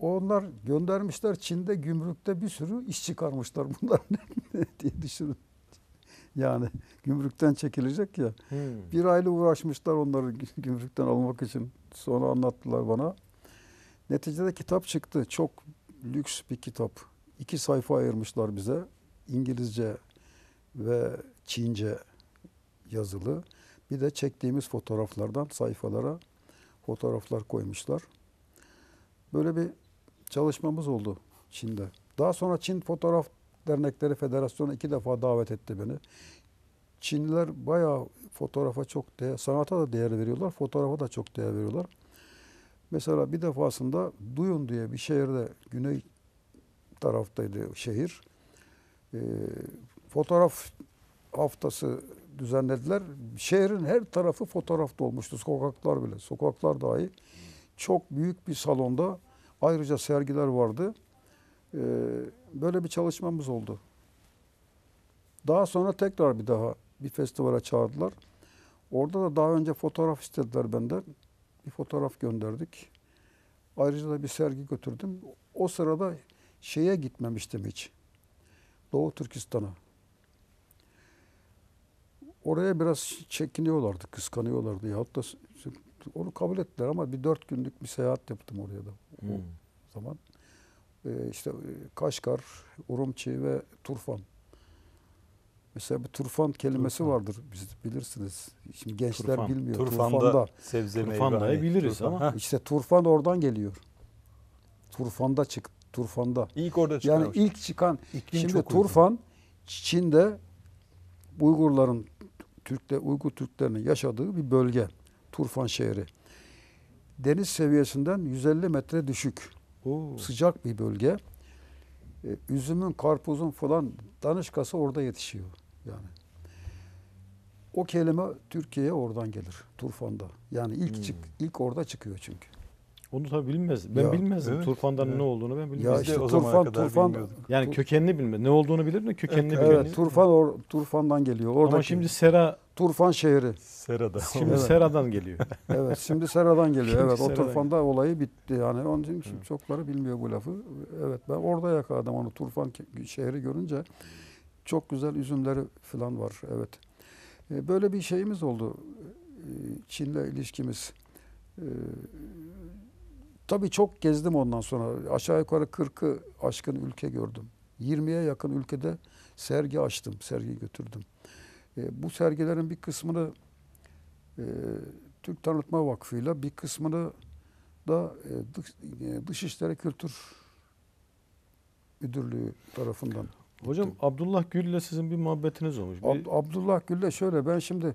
onlar göndermişler Çin'de gümrükte bir sürü iş çıkarmışlar bunlar diye düşünün. Yani gümrükten çekilecek ya. Hmm. Bir aylık uğraşmışlar onları gümrükten almak için. Sonra anlattılar bana. Neticede kitap çıktı. Çok lüks bir kitap. İki sayfa ayırmışlar bize. İngilizce ve Çince yazılı. Bir de çektiğimiz fotoğraflardan sayfalara fotoğraflar koymuşlar. Böyle bir çalışmamız oldu Çin'de. Daha sonra Çin Fotoğraf Dernekleri Federasyonu iki defa davet etti beni. Çinliler bayağı fotoğrafa çok değer, sanata da değer veriyorlar, fotoğrafa da çok değer veriyorlar. Mesela bir defasında Duyun diye bir şehirde, güney taraftaydı şehir. Ee, fotoğraf haftası düzenlediler. Şehrin her tarafı fotoğraf dolmuştu. Sokaklar bile, sokaklar dahi. Çok büyük bir salonda ayrıca sergiler vardı. Ee, böyle bir çalışmamız oldu. Daha sonra tekrar bir daha bir festivale çağırdılar. Orada da daha önce fotoğraf istediler benden. Bir fotoğraf gönderdik. Ayrıca da bir sergi götürdüm. O sırada şeye gitmemiştim hiç. Doğu Türkistan'a. Oraya biraz çekiniyorlardı, kıskanıyorlardı. Yahut da onu kabul ettiler ama bir dört günlük bir seyahat yaptım oraya da. O Hmm. zaman e, işte Kaşgar, Urumçi ve Turfan. Mesela bir turfan kelimesi Turfan. vardır. Biz bilirsiniz. Şimdi gençler Turfan. bilmiyor. Turfanda, Turfanda. sebze meyve. Turfandayı hani, biliriz turfan. ama- İşte turfan oradan geliyor. Turfanda çık. Turfanda. İlk orada Yani çıkarmış. ilk çıkan İklim şimdi çok uygun. Turfan Çin'de Uygurların Türkler Uygur Türklerinin yaşadığı bir bölge. Turfan şehri. Deniz seviyesinden 150 metre düşük. Oo. Sıcak bir bölge. E, üzümün, karpuzun falan danışkası orada yetişiyor. Yani. O kelime Türkiye'ye oradan gelir. Turfan'da. Yani ilk Hmm. çık ilk orada çıkıyor çünkü. Onu tabii bilmez. Ben Ya, bilmezdim. evet, Turfan'dan evet. ne olduğunu ben Ya bilmezdim. de işte o zamana Turfan kadar Turfan bilmiyorduk. yani Tu- kökenini bilmez. Ne olduğunu bilirim de kökenini Evet, bilmiyorum. Evet, Turfan or, Turfan'dan geliyor. Oradaki Ama şimdi Sera Turfan şehri. Serada. şimdi Evet. Sera'dan geliyor. Evet, şimdi Sera'dan geliyor. Şimdi Evet, o Sera'dan Turfan'da olayı bitti. Yani onun için şimdi çokları bilmiyor bu lafı. Evet, ben orada yakaladım onu Turfan şehri görünce. Çok güzel üzümleri falan var. Evet. E, Böyle bir şeyimiz oldu. E, Çin'le ilişkimiz. E, Tabii çok gezdim ondan sonra. Aşağı yukarı 40'ı aşkın ülke gördüm. 20'ye yakın ülkede sergi açtım, sergi götürdüm. E, bu sergilerin bir kısmını e, Türk Tanıtma Vakfı'yla bir kısmını da e, e, Dışişleri Kültür Müdürlüğü tarafından. Hocam. Abdullah Gül'le sizin bir muhabbetiniz olmuş. Ab- Abdullah Gül'le şöyle ben şimdi